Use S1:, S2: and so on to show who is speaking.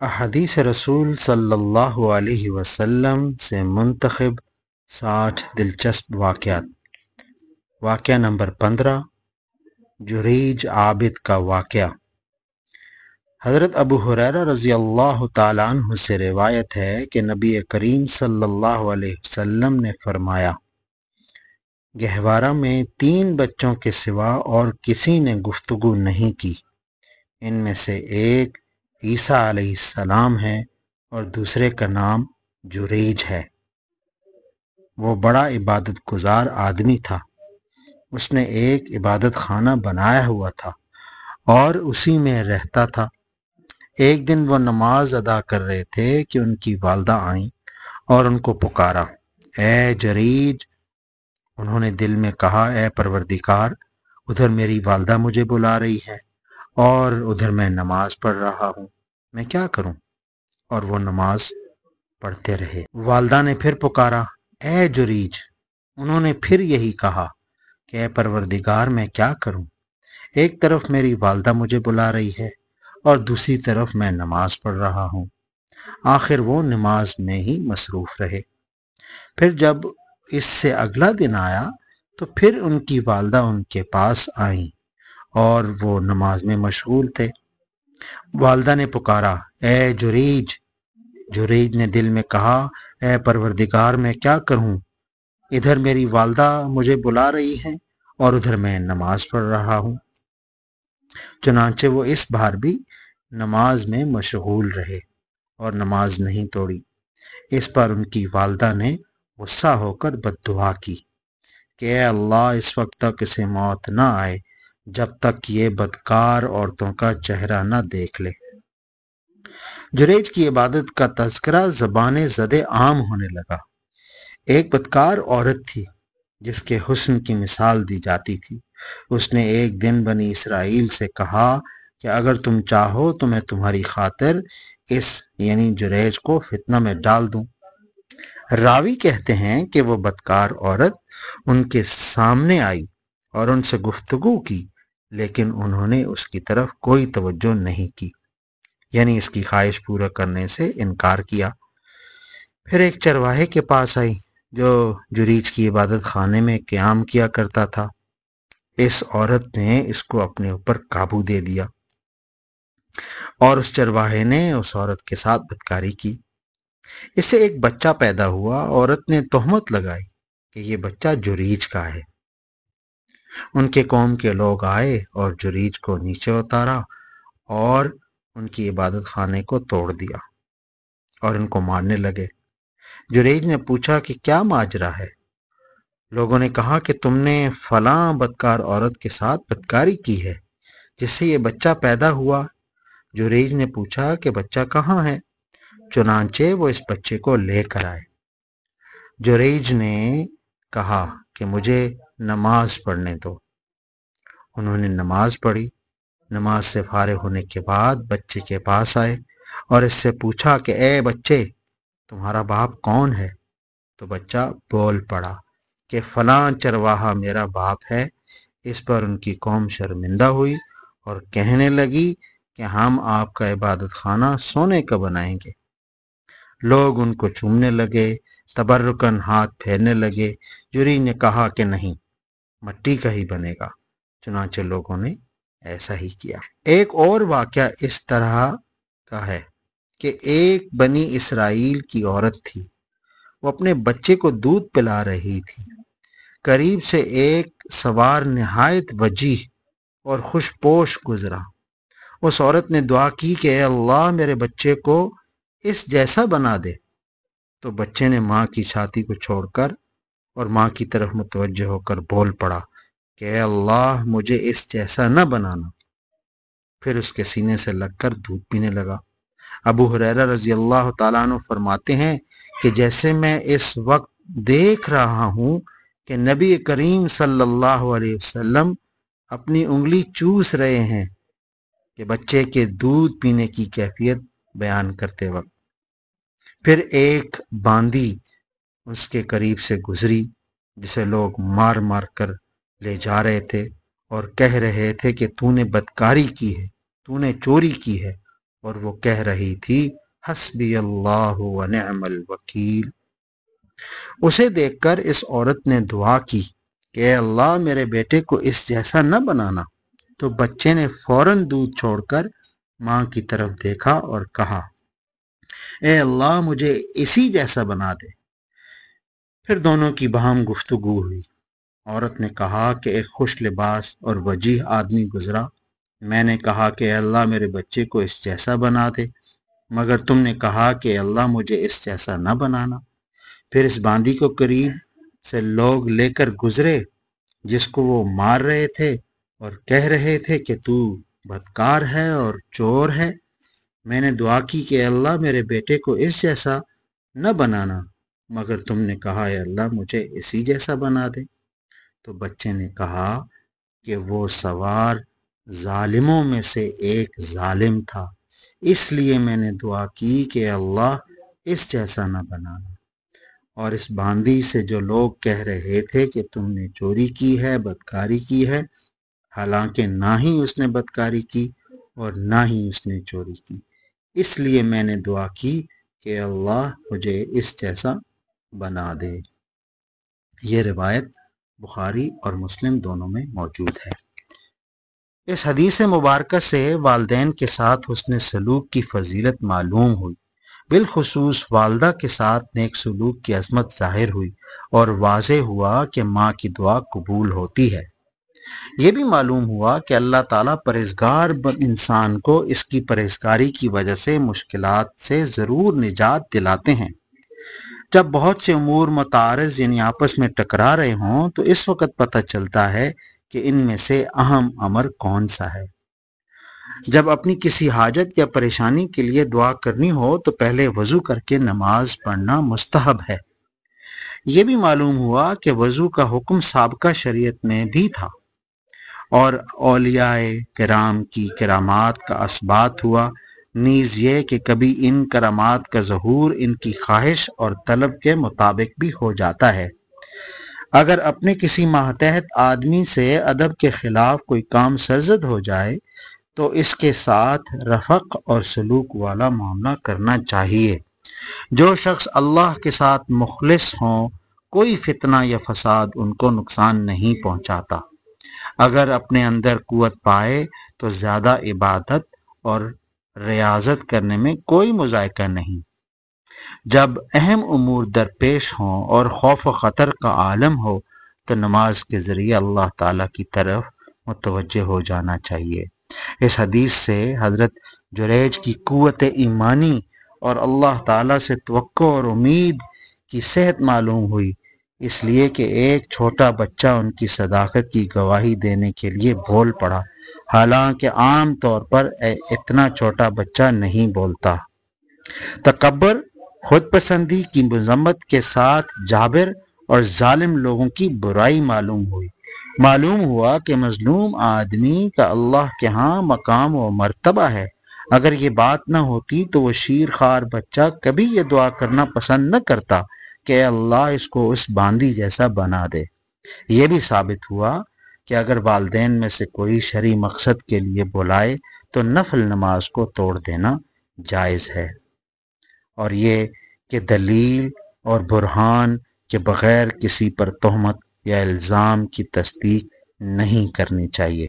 S1: अहदीस रसूल सल्लल्लाहु अलैहि वसल्लम से मुंतखब साठ दिलचस्प वाक़ात वाक़ नंबर पंद्रह, जुरीज आबिद का वाक़ हज़रत अबू हुरैरा रज़ी अल्लाह तु से रिवायत है कि नबी करीम सल्लल्लाहु ने फरमाया, गहवारा में तीन बच्चों के सिवा और किसी ने गुफ्तगु नहीं की। इनमें से एक ईसा सलाम है और दूसरे का नाम जुरेज है। वो बड़ा इबादत गुजार आदमी था। उसने एक इबादत खाना बनाया हुआ था और उसी में रहता था। एक दिन वो नमाज़ अदा कर रहे थे कि उनकी वालदा आई और उनको पुकारा। ए जरीज, उन्होंने दिल में कहा, ए परवरदिकार उधर मेरी वालदा मुझे बुला रही है। और उधर मैं नमाज़ पढ़ रहा हूँ। मैं क्या करूँ? और वो नमाज़ पढ़ते रहे। वालदा ने फिर पुकारा, ए जुरीज, उन्होंने फिर यही कहा कि, ए परवरदिगार, मैं क्या करूँ? एक तरफ़ मेरी वालदा मुझे बुला रही है और दूसरी तरफ़ मैं नमाज़ पढ़ रहा हूँ। आखिर वो नमाज़ में ही मसरूफ रहे। फिर जब इससे अगला दिन आया तो फिर उनकी वालदा उनके पास आई। और वो नमाज़ में मशगूल थे। वालदा ने पुकारा, ए जुरीज जुरीज ने दिल में कहा, ए परवरदिगार, मैं क्या करूँ? इधर मेरी वालदा मुझे बुला रही है और उधर मैं नमाज़ पढ़ रहा हूँ। चुनाचे वो इस बार भी नमाज़ में मशगूल रहे और नमाज़ नहीं तोड़ी। इस पर उनकी वालदा ने गुस्सा होकर बददुआ की, कि अल्लाह, इस वक्त तक इसे मौत ना आए जब तक ये बदकार औरतों का चेहरा न देख ले। जुरेज की इबादत का तस्करा जबान जदे आम होने लगा। एक बदकार औरत थी, जिसके हुस्न की मिसाल दी जाती थी। उसने एक दिन बनी इसराइल से कहा कि अगर तुम चाहो तो मैं तुम्हारी खातिर इस, यानी जुरेज को फितना में डाल दूँ। रावी कहते हैं कि वो बदकार औरत उनके सामने आई। और उनसे गुफ्तगु की, लेकिन उन्होंने उसकी तरफ़ कोई तवज्जो नहीं की। यानी इसकी ख्वाहिश पूरा करने से इनकार किया। फिर एक चरवाहे के पास आई, जो जुरीज की इबादत खाने में क्याम किया करता था। इस औरत ने इसको अपने ऊपर काबू दे दिया। और उस चरवाहे ने उस औरत के साथ बदकारी की। इससे एक बच्चा पैदा हुआ, औरत ने तोहमत लगाई कि ये बच्चा जुरीज का है। उनके कौम के लोग आए और जुरीज को नीचे उतारा और उनकी इबादत खाने को तोड़ दिया और इनको मारने लगे। जुरेज ने पूछा कि क्या माजरा है? लोगों ने कहा कि तुमने फला बदकार औरत के साथ बदकारी की है, जिससे ये बच्चा पैदा हुआ। जुरेज ने पूछा कि बच्चा कहाँ है? चुनाचे वो इस बच्चे को लेकर आए। जुरेज ने कहा कि मुझे नमाज़ पढ़ने दो। उन्होंने नमाज़ पढ़ी। नमाज़ से फारे होने के बाद बच्चे के पास आए और इससे पूछा कि, ए बच्चे, तुम्हारा बाप कौन है? तो बच्चा बोल पड़ा कि, फलां चरवाहा मेरा बाप है। इस पर उनकी कौम शर्मिंदा हुई और कहने लगी कि, हम आपका इबादत खाना सोने का बनाएँगे। लोग उनको चूमने लगे, तबर्रुकन हाथ फेरने लगे। जुरी ने कहा कि, नहीं मट्टी का ही बनेगा। चुनाचे लोगों ने ऐसा ही किया। एक और वाक्य इस तरह का है कि एक बनी इसराइल की औरत थी। वो अपने बच्चे को दूध पिला रही थी। करीब से एक सवार नहायत वजी और खुशपोश गुजरा। उस औरत ने दुआ की कि अल्लाह, मेरे बच्चे को इस जैसा बना दे। तो बच्चे ने माँ की छाती को छोड़कर और माँ की तरफ़ मुतवजह होकर बोल पड़ा कि अल्लाह, मुझे इस जैसा न बनाना। फिर उसके सीने से लगकर दूध पीने लगा। अबू हुरैरा रज़ी अल्लाह तु फरमाते हैं कि जैसे मैं इस वक्त देख रहा हूँ कि नबी करीम सल्लल्लाहु अलैहि वसल्लम अपनी उंगली चूस रहे हैं कि बच्चे के दूध पीने की कैफियत बयान करते वक्त। फिर एक बांदी उसके करीब से गुजरी, जिसे लोग मार मार कर ले जा रहे थे और कह रहे थे कि तूने बदकारी की है, तूने चोरी की है। और वो कह रही थी, हसबी अल्लाह वकील। उसे देखकर इस औरत ने दुआ की कि अल्लाह, मेरे बेटे को इस जैसा न बनाना। तो बच्चे ने फ़ौरन दूध छोड़कर माँ की तरफ़ देखा और कहा, ए अल्लाह, मुझे इसी जैसा बना दे। फिर दोनों की बहम गुफ्तगु हुई। औरत ने कहा कि एक खुश लिबास और वजीह आदमी गुजरा। मैंने कहा कि अल्लाह मेरे बच्चे को इस जैसा बना दे, मगर तुमने कहा कि अल्लाह मुझे इस जैसा न बनाना। फिर इस बांदी को करीब से लोग लेकर गुजरे, जिसको वो मार रहे थे और कह रहे थे कि तू बदकार है और चोर है। मैंने दुआ की कि अल्लाह मेरे बेटे को इस जैसा न बनाना। मगर तुमने कहा, है अल्लाह, मुझे इसी जैसा बना दे। तो बच्चे ने कहा कि वो सवार जालिमों में से एक जालिम था। इसलिए मैंने दुआ की कि अल्लाह इस जैसा ना बनाना और इस बांदी से जो लोग कह रहे थे कि तुमने चोरी की है, बदकारी की है, हालाँकि ना ही उसने बदकारी की और ना ही उसने चोरी की। इसलिए मैंने दुआ की कि अल्लाह मुझे इस जैसा बना दे। ये रिवायत बुखारी और मुस्लिम दोनों में मौजूद है। इस हदीस मुबारक से वालदेन के साथ उसने सलूक की फजीलत मालूम हुई। बिलखसूस वालदा के साथ नेक सलूक की अजमत ज़ाहिर हुई और वाज हुआ कि माँ की दुआ कबूल होती है। ये भी मालूम हुआ कि अल्लाह ताला परहेजगार इंसान को इसकी परहेजगारी की वजह से मुश्किल से ज़रूर निजात दिलाते हैं। जब बहुत से अमूर मतारज यानी आपस में टकरा रहे हों तो इस वक्त पता चलता है कि इनमें से अहम अमर कौन सा है। जब अपनी किसी हाजत या परेशानी के लिए दुआ करनी हो तो पहले वज़ू करके नमाज़ पढ़ना मुस्तहब है। ये भी मालूम हुआ कि वज़ू का हुक्म सबका शरीयत में भी था और औलियाए कराम की करामात का इसबात हुआ नीज ये कि कभी इन करामात का जहूर, इनकी ख्वाहिश और तलब के मुताबिक भी हो जाता है। अगर अपने किसी मातहत आदमी से अदब के खिलाफ कोई काम सरजद हो जाए तो इसके साथ रफक और सलूक वाला मामला करना चाहिए। जो शख्स अल्लाह के साथ मुखलिस हों, कोई फितना या फसाद उनको नुकसान नहीं पहुंचाता। अगर अपने अंदर कुत पाए तो ज़्यादा इबादत और रियाजत करने में कोई मुजायका नहीं। जब अहम उमूर दरपेश हों और खौफ ख़तर का आलम हो तो नमाज़ के ज़रिए अल्लाह ताला की तरफ़ मुतवजह हो जाना चाहिए। इस हदीस से हज़रत जुरेज की कुत ईमानी और अल्लाह ताला से तो और उम्मीद की सेहत मालूम हुई। इसलिए कि एक छोटा बच्चा उनकी सदाकत की गवाही देने के लिए बोल पड़ा। हालाँकि आम तौर पर इतना छोटा बच्चा नहीं बोलता। तकबर खुद पसंदी की मजम्मत के साथ जाबिर और जालिम लोगों की बुराई मालूम हुई। मालूम हुआ कि मजलूम आदमी का अल्लाह के यहाँ मकाम व मरतबा है। अगर ये बात ना होती तो वो शीर खार बच्चा कभी ये दुआ करना पसंद न करता। कि अल्लाह इसको उस बांदी जैसा बना दे। ये भी साबित हुआ कि अगर वालदेन में से कोई शरी मकसद के लिए बुलाए तो नफल नमाज़ को तोड़ देना जायज़ है। और ये कि दलील और बुरहान के बग़ैर किसी पर तहमत या इल्ज़ाम की तस्दीक नहीं करनी चाहिए।